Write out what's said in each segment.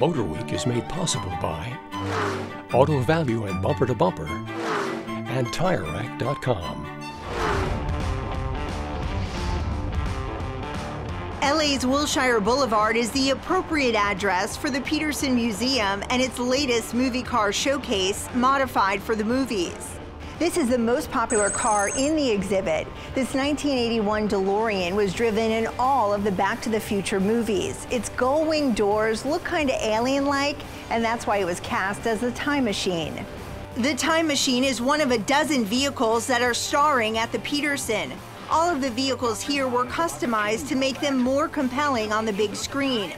MotorWeek is made possible by Auto Value and Bumper to Bumper and TireRack.com. LA's Wilshire Boulevard is the appropriate address for the Petersen Museum and its latest movie car showcase, modified for the movies. This is the most popular car in the exhibit. This 1981 DeLorean was driven in all of the Back to the Future movies. Its gull wing doors look kind of alien-like, and that's why it was cast as the time machine. The Time Machine is one of a dozen vehicles that are starring at the Petersen. All of the vehicles here were customized to make them more compelling on the big screen.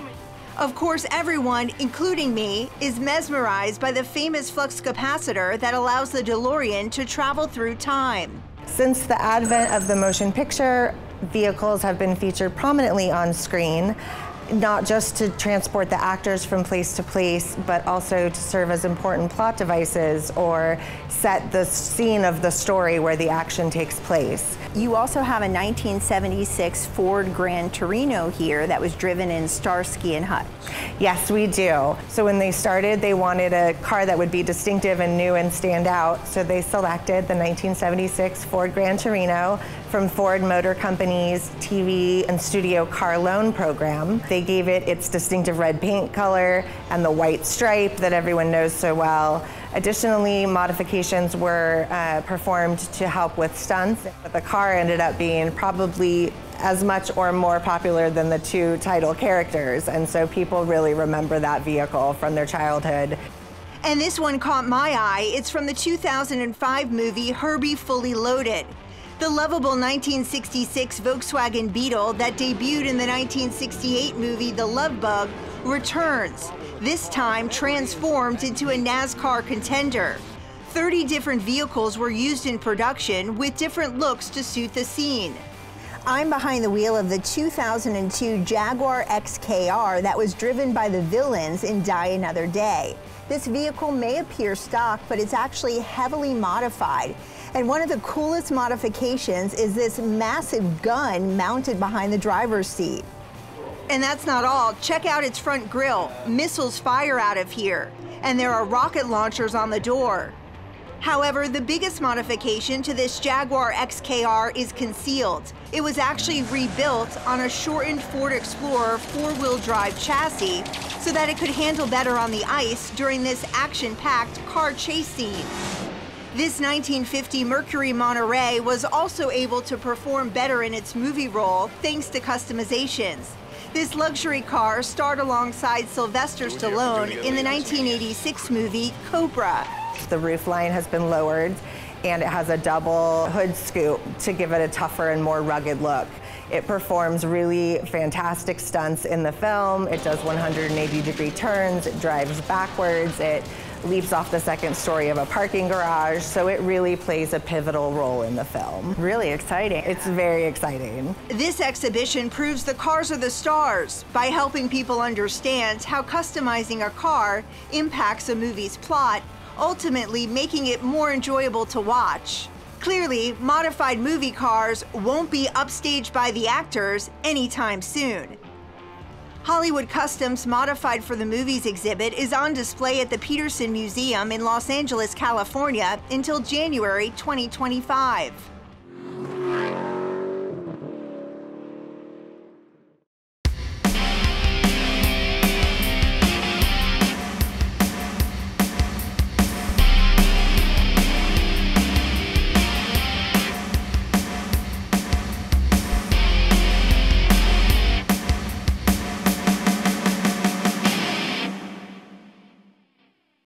Of course, everyone, including me, is mesmerized by the famous flux capacitor that allows the DeLorean to travel through time. Since the advent of the motion picture, vehicles have been featured prominently on screen, not just to transport the actors from place to place, but also to serve as important plot devices or set the scene of the story where the action takes place. You also have a 1976 Ford Gran Torino here that was driven in Starsky and Hutch. Yes, we do. So when they started, they wanted a car that would be distinctive and new and stand out. So they selected the 1976 Ford Gran Torino from Ford Motor Company's TV and studio car loan program. They gave it its distinctive red paint color and the white stripe that everyone knows so well. Additionally, modifications were uh, performed to help with stunts. But the car ended up being probably as much or more popular than the two title characters. And so people really remember that vehicle from their childhood. And this one caught my eye. It's from the 2005 movie Herbie Fully Loaded. The lovable 1966 Volkswagen Beetle that debuted in the 1968 movie The Love Bug returns, this time transformed into a NASCAR contender. 30 different vehicles were used in production with different looks to suit the scene. I'm behind the wheel of the 2002 Jaguar XKR that was driven by the villains in Die Another Day. This vehicle may appear stock, but it's actually heavily modified. And one of the coolest modifications is this massive gun mounted behind the driver's seat. And that's not all. Check out its front grille. Missiles fire out of here. And there are rocket launchers on the door. However, the biggest modification to this Jaguar XKR is concealed. It was actually rebuilt on a shortened Ford Explorer four-wheel drive chassis so that it could handle better on the ice during this action-packed car chase scene. This 1950 Mercury Monterey was also able to perform better in its movie role thanks to customizations. This luxury car starred alongside Sylvester Stallone in the 1986 movie Cobra. The roof line has been lowered and it has a double hood scoop to give it a tougher and more rugged look. It performs really fantastic stunts in the film. It does 180 degree turns, it drives backwards, it leaps off the second story of a parking garage, so it really plays a pivotal role in the film. Really exciting. It's very exciting. This exhibition proves the cars are the stars by helping people understand how customizing a car impacts a movie's plot, ultimately making it more enjoyable to watch. Clearly, modified movie cars won't be upstaged by the actors anytime soon. Hollywood Customs modified for the movies exhibit is on display at the Petersen Museum in Los Angeles, California until January 2025.